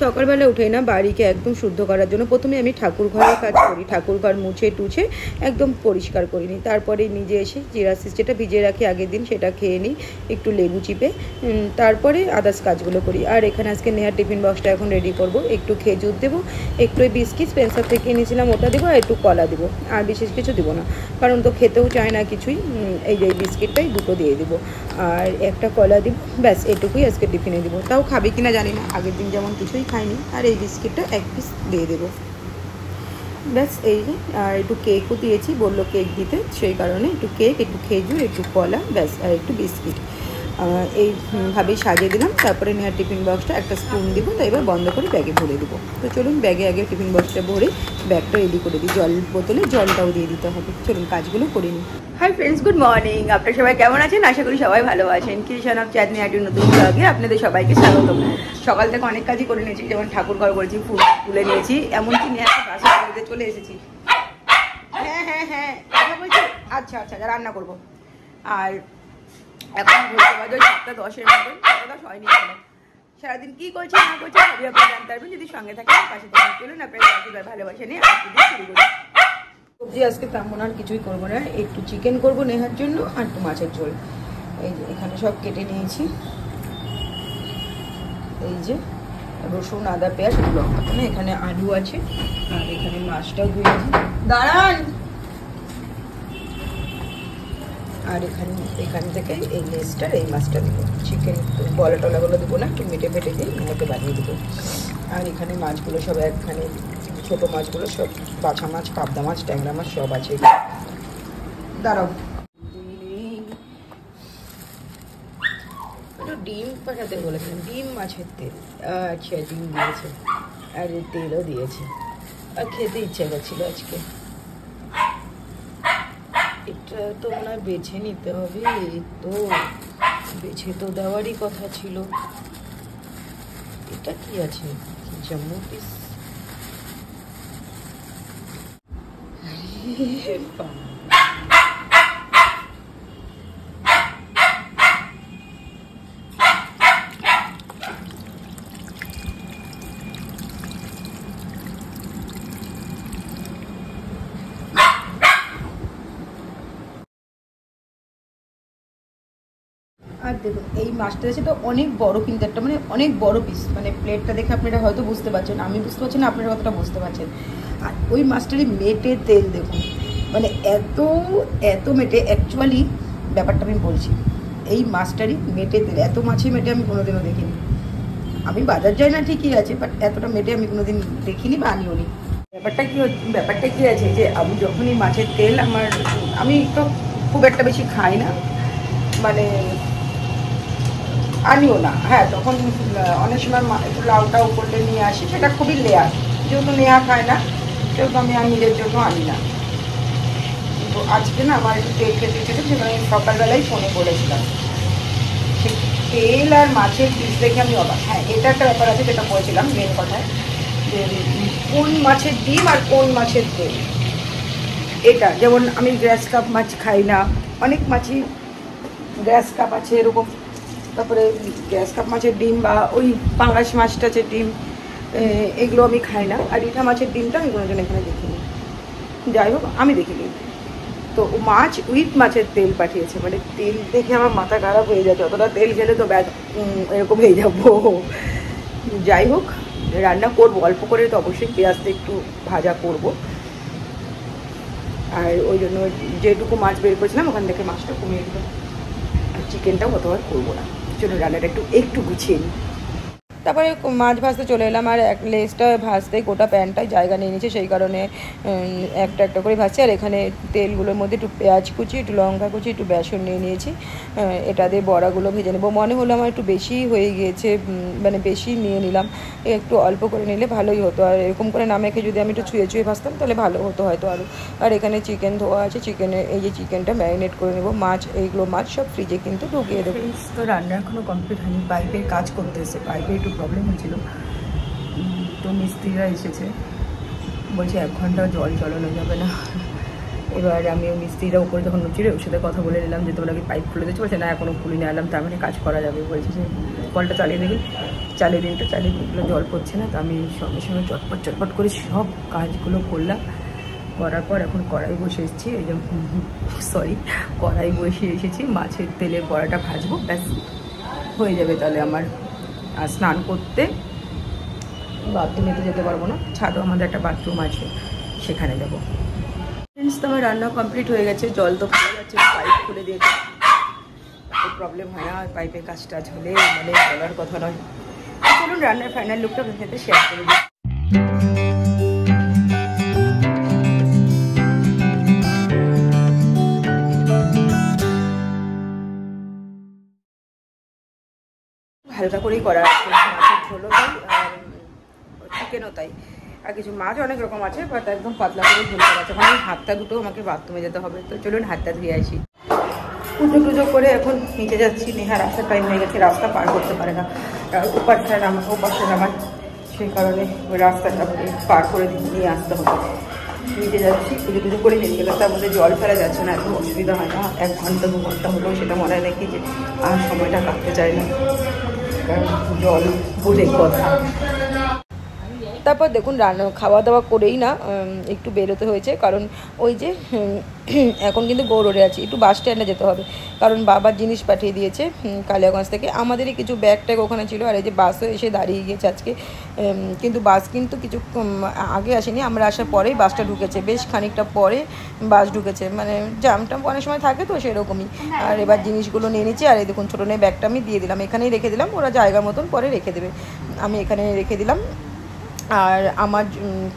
সকালবেলা উঠে না বাড়িকে একদম শুদ্ধ করার জন্য প্রথমে আমি ঠাকুর ঘরের কাজ করি। ঠাকুর ঘর মুছে টুছে একদম পরিষ্কার করে নিই তারপরে নিজে এসে জিরা সিস যেটা ভিজিয়ে রাখি আগের দিন সেটা খেয়ে নিই, একটু লেবু চিপে। তারপরে আদার্স কাজগুলো করি। আর এখানে আজকে নেহার টিফিন বক্সটা এখন রেডি করব। একটু খেজুর দেবো, একটু বিস্কিট স্পেন্সার থেকে এনেছিলাম, ওটা দেবো আর একটু কলা দেবো। আর বিশেষ কিছু দেবো না। কারণ তো খেতেও চায় না কিছুই। এই যে বিস্কিটটাই দুটো দিয়ে দেবো। আর একটা কলা দিব, ব্যাস, এটুকুই আজকে টিফিনে দিব। তাও খাবে কিনা জানি না, আগের দিন যেমন কিছুই খাইনি, আর এই বিস্কিটটা এক পিস দিয়ে দেবো। ব্যাস, এই যে, আর একটু কেকও দিয়েছি, বলল কেক দিতে, সেই কারণে একটু কেক একটু খেজুর, একটু কলা, ব্যাস, আর একটু বিস্কিট। এইভাবেই সাজিয়ে দিলাম। তারপরে নেওয়ার টিফিন বক্সটা একটা স্পুন দিব তাই এবার বন্ধ করে ব্যাগে ভরে দেবো। তো চলুন, ব্যাগে আগে টিফিন বক্সটা ভরে ব্যাগটা রেডি করে দিই। জল বোতলে জলটাও দিয়ে দিতে হবে। চলুন, কাজগুলো করে নিই। হাই ফ্রেন্ডস গুড মর্নিং আপনারা সবাই কেমন আছেন? আশা করি সবাই ভালো আছেন। কৃষণ অফ চাঁদনি একটি নতুন ব্লগে আপনাদের সবাইকে স্বাগত। সকাল থেকে অনেক কাজই করে নিয়েছি, যেমন ঠাকুর ঘর করেছি, ফুল তুলে নিয়েছি, এমনকি নিয়ে একটা বাসা চলে এসেছি। হ্যাঁ হ্যাঁ হ্যাঁ কথা বলছি? আচ্ছা আচ্ছা রান্না করব। আর এখন ঘুরতে বাজে দশের মতন হয়নি সারাদিন কি করছে, না করছে আপনারা জানতে পারবেন। যদি সঙ্গে থাকেন, পাশে থেকে চলুন আপনার নিয়ে শুরু সবজি আজকে তেমন আর কিছুই করব না। একটু চিকেন করব নেহার জন্য আর একটু মাছের ঝোল। এই যে, এখানে সব কেটে নিয়েছি। এই যে, রসুন, আদা, পেঁয়াজ, লঙ্কা। এখানে আলু আছে। আর এখানে মাছটাও ধুয়েছি দাঁড়ান! আর এখানে, এখান থেকে এই লেসটা এই মাছটা দেবো। চিকেন বলা টলাগুলো দেবো না, একটু মেটে ফেটে দিয়ে মেটে বানিয়ে দেবো। আর এখানে মাছগুলো সব একখানে, ছোটো মাছগুলো সব বাছা মাছ পাবদা মাছ, ট্যাংরা মাছ সব আছে। দাঁড়াও। একটু ডিম পাঠাতে বলেছেন, ডিম মাছের তেল। আচ্ছা ডিম দিয়েছে। আর তেলও দিয়েছে। আর খেতে ইচ্ছা করছিল আজকে। তো মনে হয় বেছে নিতে হবে তো বেছে তো দেওয়ারই কথা ছিল। এটা কি আছে? জম্মু পিস আরে বাবা। আর দেখুন, এই মাছটা আছে তো অনেক বড় কিন্তু একটা মানে অনেক বড় পিস মানে প্লেটটা দেখে আপনারা হয়তো বুঝতে পারছেন, আমি বুঝতে পারছি না, আপনারা কতটা বুঝতে পারছেন। আর ওই মাছটারই মেটে তেল দেখুন মানে এত এত মেটে অ্যাকচুয়ালি ব্যাপারটা আমি বলছি, এই মাছটারই মেটে তেল, এত মাছি মেটে আমি কোনোদিনও দেখিনি। আমি বাজার যাই না ঠিকই আছে বাট এতটা মেটে আমি কোনোদিন দেখিনি বা আনিও নি। ব্যাপারটা কী ব্যাপারটা কী আছে যে আমি যখনই মাছের তেল আমার, আমি তো খুব একটা বেশি খাই না মানে আনিও না। হ্যাঁ তখন অনেক সময় একটু লাউটাও করলে নিয়ে আসি, সেটা খুবই লেয়ার। যেহেতু নেওয়া খায় না, সেহেতু আমি নিজের জন্য আনি না। কিন্তু আজকে না আমার একটু তেল খেতে খেতে সেটা আমি সকালবেলায় ফোনে করেছিলাম তেল আর মাছের পিস দেখে আমি অবাক। হ্যাঁ এটা একটা ব্যাপার আছে যেটা বলছিলাম মেন কথায়, যে কোন মাছের ডিম আর কোন মাছের তেল। এটা, যেমন আমি গ্যাস কাপ মাছ খাই না, অনেক মাছই গ্যাস কাপ আছে, এরকম তারপরে গ্যাস কাপ মাছের ডিম বা ওই পাঙ্গাস মাছটা যে ডিম এগুলো আমি খাই না। আর রিঠা মাছের ডিমটা আমি কোনোদিন এখানে দেখিনি। যাই হোক, আমি দেখিনি। তো মাছ উইথ মাছের তেল পাঠিয়েছে। মানে তেল দেখে আমার মাথা খারাপ হয়ে যায় যতটা তেল খেলে তো ব্যাগ এরকম হয়ে যাব। যাই হোক, রান্না করব। অল্প করে তো অবশ্যই পেঁয়াজটা একটু ভাজা করব। আর ওই জন্য যেটুকু মাছ বের করেছিলাম, ওখান থেকে মাছটা কমিয়ে দিলাম। আর চিকেনটাও অতবার করব না। চলো রান্নাটা একটু একটু গুছিয়ে নিই। তারপরে মাছ ভাজতে চলে এলাম আর এক লেসটা ভাজতে গোটা প্যানটাই জায়গা নিয়ে নিয়েছে, সেই কারণে একটা একটা করে ভাজছি। আর এখানে তেলগুলোর মধ্যে একটু পেঁয়াজ কুচি, একটু লঙ্কা কুচি, একটু বেসন নিয়ে নিয়েছি। এটা দিয়ে বড়াগুলো ভেজে নেব। মনে হলো আমার একটু বেশি হয়ে গিয়েছে মানে বেশি নিয়ে নিলাম। একটু অল্প করে নিলে ভালোই হতো। আর এরকম করে না মেখে যদি আমি একটু ছুঁয়ে ছুঁয়ে ভাজতাম, তাহলে ভালো হতো হয়তো আরও আর এখানে চিকেন ধোয়া আছে, চিকেনে, এই যে চিকেনটা ম্যারিনেট করে নেব। মাছ, এইগুলো মাছ সব ফ্রিজে কিন্তু ঢুকিয়ে দেবো। তো রান্না এখনও কমপ্লিট হয়নি। পাইপের কাজ করতে এসে পাইপে একটু প্রবলেম হয়েছিল তো মিস্ত্রিরা এসেছে। বলছে, এক ঘণ্টা জল চলানো যাবে না। এবার আমি ওই মিস্ত্রিরা উপরে যখন উঠছিল, ওর সাথে কথা বলে নিলাম যে, তোমরা কি পাইপ খুলে দিচ্ছ বলছে, না এখনও খুলে নিয়ে এলাম তার মানে কাজ করা যাবে। বলছে যে, কলটা চালিয়ে দেখি। চালিয়ে দিনটা চালিয়ে দিনগুলো জল পড়ছে না। তো আমি সঙ্গে সঙ্গে চটপট চটপট করে সব কাজগুলো করলাম। করার পর এখন কড়াই বসে এসেছি। এই যে, সরি, কড়াই বসে এসেছি। মাছের তেলে বড়াটা ভাজবো, ব্যাস, হয়ে যাবে তাহলে আমার। স্নান করতে বাথরুমে তো যেতে পারব না। ছাদও আমাদের একটা বাথরুম আছে, সেখানে যাব। ফ্রেন্ডস তো আমার রান্না কমপ্লিট হয়ে গেছে, জল তো খুলে যাচ্ছে পাইপ খুলে দিয়েছে। প্রবলেম হয় না পাইপের কাজ টাজ হলে মানে বলার কথা নয়। চলুন রান্নার ফাইনাল লুকটা আপনার সাথে শেয়ার করে দিই। হালকা করেই করা আছে, মাছের তাই, আর চিকেনও তাই। আর কিছু মাছ অনেক রকম আছে বাট একদম পাতলা করে ঝোল করা আছে। ওখানে হাতটা দুটো আমাকে বাথরুমে যেতে হবে, তো চলুন হাতটা ধুয়ে আসি। পুজো টুজো করে এখন নিচে যাচ্ছি, নেহা রাস্তার টাইম হয়ে গেছে, রাস্তা পার করতে পারে না। উপারটা নামা উপারটা নামার সেই কারণে ওই রাস্তাটা পার করে নিয়ে আসতে হবে। নিচে যাচ্ছি, পুজো টুজো করে নিয়ে গেলে তার মধ্যে জল ফেলা যাচ্ছে না একদম অসুবিধা হয় না। এক ঘণ্টা, দু ঘণ্টা হলেও সেটা মনে নাকি যে আর সময়টা কাটতে চায় না। কারণ জল বলে কথা তারপর দেখুন রান্না খাওয়া দাওয়া করেই না একটু বেরোতে হয়েছে। কারণ ওই যে এখন কিন্তু গৌররে আছি, একটু বাস স্ট্যান্ডে যেতে হবে। কারণ বাবার জিনিস পাঠিয়ে দিয়েছে কালিয়াগঞ্জ থেকে। আমাদেরই কিছু ব্যাগ ট্যাগ ওখানে ছিল, আর এই যে বাসও এসে দাঁড়িয়ে গিয়েছে আজকে কিন্তু বাস কিন্তু কিছু আগে আসেনি। আমরা আসার পরেই বাসটা ঢুকেছে। বেশ খানিকটা পরে বাস ঢুকেছে। মানে জামটাম অনেক সময় থাকে তো সেরকমই। আর এবার জিনিসগুলো নিয়ে নিচ্ছি, আর এই দেখুন, ছোটো নিয়ে ব্যাগটা আমি দিয়ে দিলাম। এখানেই রেখে দিলাম, ওরা জায়গা মতন পরে রেখে দেবে। আমি এখানে রেখে দিলাম। আর আমার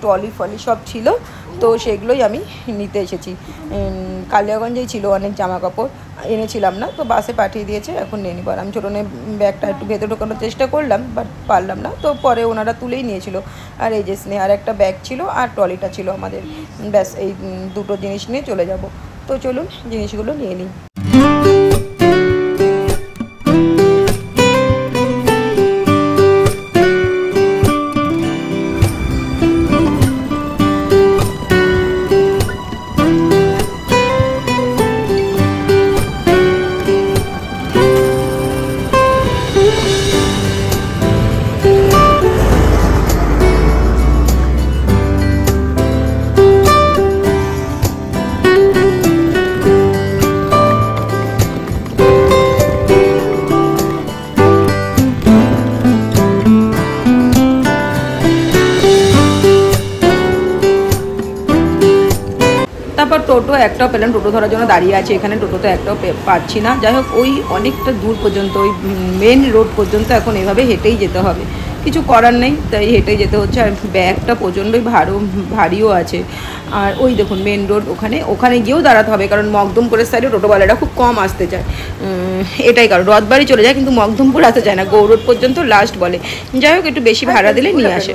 ট্রলি ফলি সব ছিল, তো সেগুলোই আমি নিতে এসেছি। কালিয়াগঞ্জেই ছিল অনেক জামা কাপড় এনেছিলাম না, তো বাসে পাঠিয়ে দিয়েছে, এখন নিয়ে নিবার আমি ছোটো ব্যাগটা একটু ভেতরে ঢোকানোর চেষ্টা করলাম, বাট পারলাম না, তো পরে ওনারা তুলেই নিয়েছিল। আর এই যে স্নেহার একটা ব্যাগ ছিল আর ট্রলিটা ছিল আমাদের। ব্যাস, এই দুটো জিনিস নিয়ে চলে যাব। তো চলুন, জিনিসগুলো নিয়ে নিই। টোটো একটাও পেলাম টোটো ধরার জন্য দাঁড়িয়ে আছে, এখানে টোটো তো একটাও পাচ্ছি না। যাই হোক, ওই অনেকটা দূর পর্যন্ত, ওই মেন রোড পর্যন্ত এখন এভাবে হেঁটেই যেতে হবে। কিছু করার নেই, তাই হেঁটেই যেতে হচ্ছে। আর ব্যাগটা প্রচণ্ডই ভারো, ভারীও আছে। আর ওই দেখুন মেন রোড ওখানে ওখানে গিয়েও দাঁড়াতে হবে, কারণ মকদমপুরের সাইডে টোটোওয়ালারা খুব কম আসতে চায়। এটাই কারণ, রথবাড়ি চলে যায়, কিন্তু মকদমপুর আসতে চায় না গৌরোড পর্যন্ত লাস্ট বলে। যাই হোক, একটু বেশি ভাড়া দিলে নিয়ে আসে।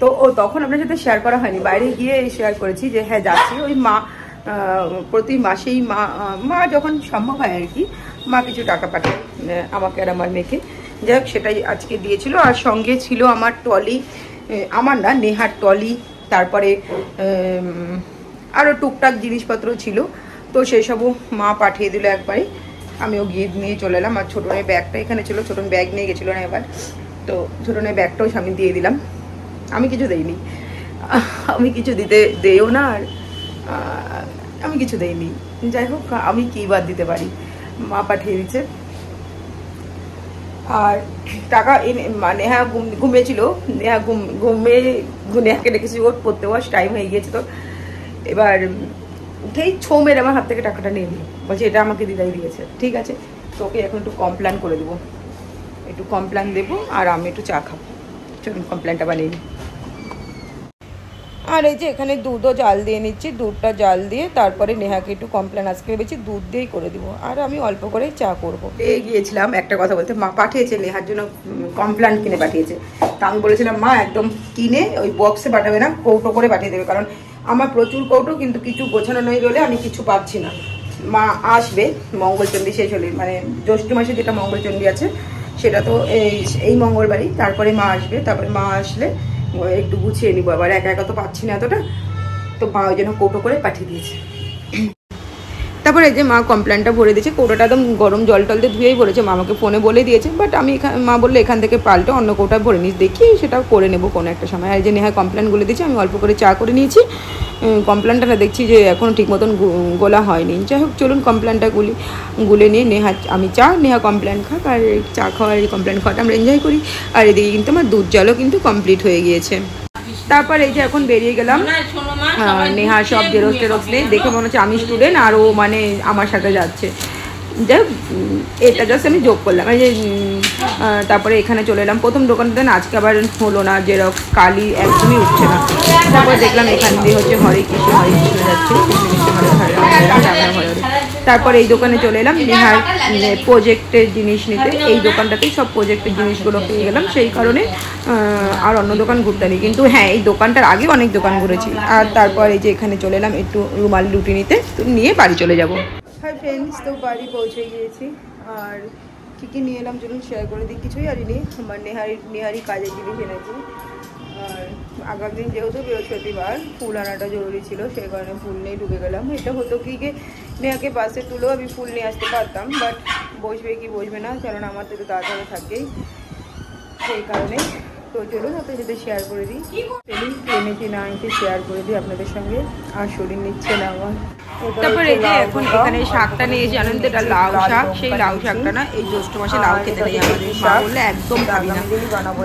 তো ও, তখন আপনার সাথে শেয়ার করা হয়নি, বাইরে গিয়ে শেয়ার করেছি যে হ্যাঁ যাচ্ছি। ওই মা প্রতি মাসেই মা মা যখন সম্ভব হয় আর কি, মা কিছু টাকা পাঠায় আমাকে আর আমার মেয়েকে। যাই হোক, সেটাই আজকে দিয়েছিল। আর সঙ্গে ছিল আমার টলি আমার না, নেহার টলি তারপরে আরও টুকটাক জিনিসপত্র ছিল। তো সেই সবও মা পাঠিয়ে দিল একবারে। আমিও গিয়ে নিয়ে চলে এলাম। আর ছোটো মেয়ে ব্যাগটা এখানে ছিল ছোটো ব্যাগ নিয়ে গেছিল না এবার। তো ছোটো মেয়ে ব্যাগটাও আমি দিয়ে দিলাম। আমি কিছু দেইনি। আমি কিছু দিতে দেও না আর। আমি কিছু দেইনি। যাই হোক, আমি কী বাদ দিতে পারি? মা পাঠিয়ে দিচ্ছে আর টাকা এনে নেহা ঘুমিয়েছিল। নেহা ঘুম, ঘুমে, নেহাকে ডেকেছি, ওর পড়তে বস টাইম হয়ে গিয়েছে তো। এবার উঠেই ছো মেরে আমার হাত থেকে টাকাটা নিয়ে নিল। বলছে, এটা আমাকে দিদাই দিয়েছে, ঠিক আছে? তোকে এখন একটু কমপ্ল্যান করে দেবো। একটু কমপ্ল্যান দেবো, আর আমি একটু চা খাব। চলুন কমপ্ল্যানটা বানিয়ে নিই। আর এই যে এখানে দুধও জাল দিয়ে নিচ্ছি, দুধটা জাল দিয়ে তারপরে নেহাকে একটু কমপ্লেন আজকে ভেবেছি দুধ দিয়েই করে দিব। আর আমি অল্প করেই চা করব। গিয়েছিলাম, একটা কথা বলতে, মা পাঠিয়েছে, নেহার জন্য কমপ্লেন কিনে পাঠিয়েছে। তা আমি বলেছিলাম, মা, একদম কিনে ওই বক্সে পাঠাবে না, কৌটো করে পাঠিয়ে দেবে। কারণ আমার প্রচুর কৌটো, কিন্তু কিছু গোছানো নেই বলে আমি কিছু পাচ্ছি না। মা আসবে, মঙ্গলচণ্ডী শেষ হলে মানে জ্যৈষ্ঠ মাসে যেটা মঙ্গলচণ্ডী আছে, সেটা তো এই এই মঙ্গলবারই। তারপরে মা আসবে, তারপরে মা আসলে একটু গুছিয়ে নিবো। আবার একা একা তো পাচ্ছি না এতটা। তো মা ওই জন্য কৌটো করে পাঠিয়ে দিয়েছে। তারপরে এই যে মা কমপ্লেনটা ভরে দিয়েছে, কৌটাটা একদম গরম জল টল দিয়ে ধুয়েই ভরেছে। মা আমাকে ফোনে বলে দিয়েছে বাট আমি এখান মা বললে, এখান থেকে পাল্টে, অন্য কৌটা ভরে নিস, দেখি সেটা করে নেব কোনো একটা সময়। আর যে নেহা কমপ্লেন গুলে দিয়েছি, আমি অল্প করে চা করে নিয়েছি। কমপ্লেনটা না দেখছি যে এখনও ঠিক মতন গোলা হয়নি। যাই হোক, চলুন কমপ্লেনটা গুলি, গুলে নিয়ে নেহা, আমি চা, নেহা কমপ্লেন খাক, আর চা খাওয়ার এই কমপ্লেন খাওয়াটা আমরা এনজয় করি। আর এদিকে কিন্তু আমার দুধ জলও কিন্তু কমপ্লিট হয়ে গিয়েছে। তারপর এই যে এখন বেরিয়ে গেলাম। নেহা সব জেরক্স টেরক্স নেই দেখে মনে হচ্ছে আমি স্টুডেন্ট আর ও মানে আমার সাথে যাচ্ছে। যাই এটা জাস্ট আমি যোগ করলাম। এই যে তারপরে এখানে চলে এলাম। প্রথম দোকানটা দেন আজকে আবার হলো না জেরক্স। কালি একদমই উঠছে না। তারপর দেখলাম এখান দিয়ে হচ্ছে হরে কৃষ্ণ হরে কৃষ্ণ যাচ্ছে। কৃষ্ণ কৃষ্ণ হরে হরে হরে হরে। তারপর এই দোকানে চলে এলাম। নেহার প্রজেক্টের জিনিস নিতে। এই দোকানটাতেই সব প্রজেক্টের জিনিসগুলো পেয়ে গেলাম। সেই কারণে আর অন্য দোকান ঘুরতে নেই। কিন্তু হ্যাঁ এই দোকানটার আগে অনেক দোকান ঘুরেছি। আর তারপর এই যে এখানে চলে এলাম একটু রুমাল রুটি নিতে। নিয়ে বাড়ি চলে যাব। হ্যাঁ ফ্রেন্ডস তো বাড়ি পৌঁছে গিয়েছি। আর কী কী নিয়ে এলাম, চলুন শেয়ার করে দিই। কিছুই আনিনি আমার নেহারি নেহারি কাজের জিনিস এনেছি। আগামী দিন যেহেতু বৃহস্পতিবার ফুল আনাটা জরুরি ছিল সেই কারণে ফুল নিয়ে ঢুকে গেলাম। এটা হতো কি যে নেহাকে বাসে তুলেও আমি ফুল নিয়ে আসতে পারতাম বাট বসবে কি বসবে না কারণ আমার তো তাড়াতাড়ি থাকেই সেই কারণে। তো চলুন আপনাদের সাথে শেয়ার করে দিই। চলুন এনেছি না এনেছি শেয়ার করে দিই আপনাদের সঙ্গে আর শরীর নিচ্ছে না আমার। তারপরে এই যে এখন এখানে শাকটা নিয়েছি জানেন তো এটা লাউ শাক, সেই লাউ শাকটা না, এই জ্যৈষ্ঠ মাসে লাউ খেতে নেই আমাদের। মা বললে একদম খাবি না।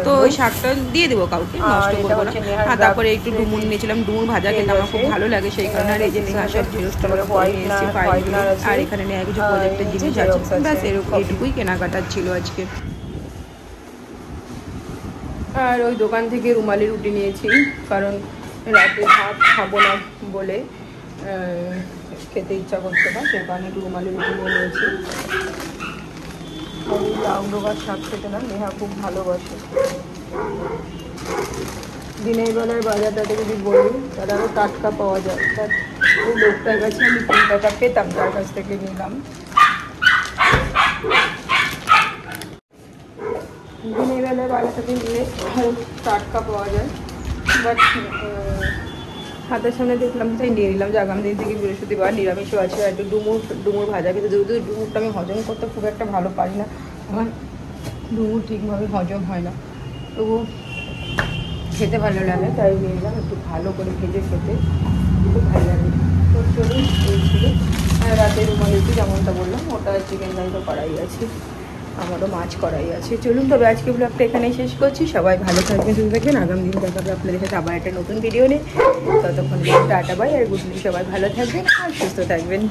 তো ওই শাকটা দিয়ে দেবো কাউকে, নষ্ট করব না। আর তারপরে একটু ডুমুর নিয়েছিলাম, ডুমুর ভাজা খেতে আমার খুব ভালো লাগে, সেই কারণে আর এই যে নেহা সব নিয়ে ফাইলগুলো আর এখানে নেওয়া কিছু প্রজেক্টের জিনিস আছে। ব্যাস, এরকম এইটুকুই কেনাকাটার ছিল আজকে। আর ওই দোকান থেকে রুমালি রুটি নিয়েছি, কারণ রাতে ভাত খাব না বলে খেতে ইচ্ছা করছে না, সেই কারণে একটু রুমালি রুটি নিয়ে নিয়েছি। লাউ শাক খেতে না, নেহা খুব ভালোবাসে। দিনের বেলার বাজারটাতে যদি বলি, তাহলে আরও টাটকা পাওয়া যায়। বাট ওই লোকটার কাছে আমি তিন টাকা পেতাম তার কাছ থেকে নিলাম। দিনের বেলায় বাজার থেকে নিলে ভালো টাটকা পাওয়া যায়। বাট হাতের সামনে দেখলাম তাই নিয়ে নিলাম যে আগামী দিন থেকে বৃহস্পতিবার নিরামিষও আছে আর একটু ডুমুর ডুমুর ভাজা কিন্তু যেহেতু ডুমুরটা আমি হজম করতে খুব একটা ভালো পারি না, আমার ডুমুর ঠিকভাবে হজম হয় না। তবু খেতে ভালো লাগে, তাই নিয়ে নিলাম, একটু ভালো করে ভেজে খেতে। খুব ভালো লাগে। তো চলুন, এই ছিল। রাতে যেমনটা বললাম, ওটা চিকেন তো করাই আছে। আমারও মাছ করাই আছে। চলুন তবে আজকে ব্লগটা এখানেই শেষ করছি। সবাই ভালো থাকবেন, সুস্থ থাকবেন। আগামী দিন দেখাবে আপনাদের সাথে আবার একটা নতুন ভিডিও নিয়ে। ততক্ষণ টাটা বাই আর গুড সবাই ভালো থাকবেন আর সুস্থ থাকবেন।